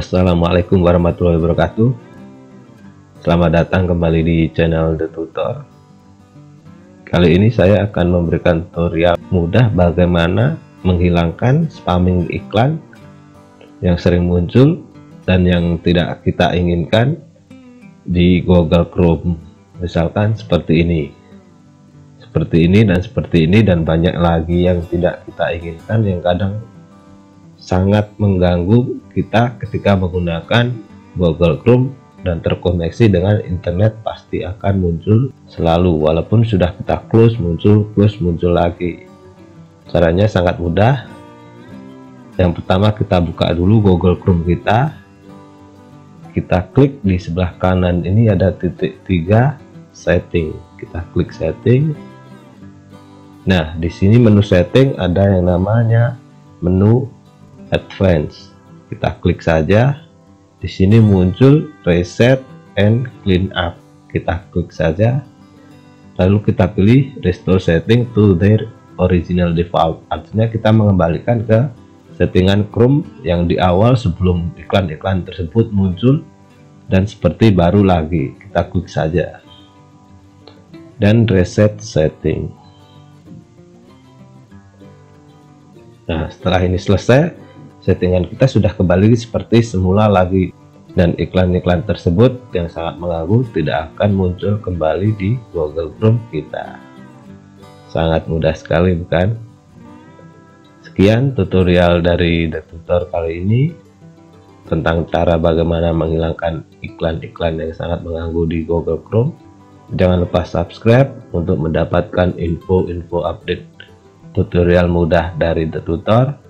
Assalamualaikum warahmatullahi wabarakatuh. Selamat datang kembali di channel The Tutor. Kali ini saya akan memberikan tutorial mudah bagaimana menghilangkan spamming iklan yang sering muncul dan yang tidak kita inginkan di Google Chrome. Misalkan seperti ini. Seperti ini dan seperti ini dan banyak lagi yang tidak kita inginkan yang kadang sangat mengganggu kita ketika menggunakan Google Chrome dan terkoneksi dengan internet pasti akan muncul selalu. Walaupun sudah kita close muncul close muncul lagi. Caranya sangat mudah. Yang pertama kita buka dulu Google Chrome kita. Kita klik di sebelah kanan ini ada titik tiga setting. Kita klik setting. Nah di sini menu setting ada yang namanya menu advance. Kita klik saja. Di sini muncul reset and clean up. Kita klik saja. Lalu kita pilih restore setting to their original default. Artinya kita mengembalikan ke settingan Chrome yang di awal sebelum iklan-iklan tersebut muncul dan seperti baru lagi. Kita klik saja. Dan reset setting. Nah setelah ini selesai settingan kita sudah kembali seperti semula lagi. Dan iklan-iklan tersebut yang sangat mengganggu tidak akan muncul kembali di Google Chrome kita. Sangat mudah sekali bukan? Sekian tutorial dari The Tutor kali ini tentang cara bagaimana menghilangkan iklan-iklan yang sangat mengganggu di Google Chrome. Jangan lupa subscribe untuk mendapatkan info-info update tutorial mudah dari The Tutor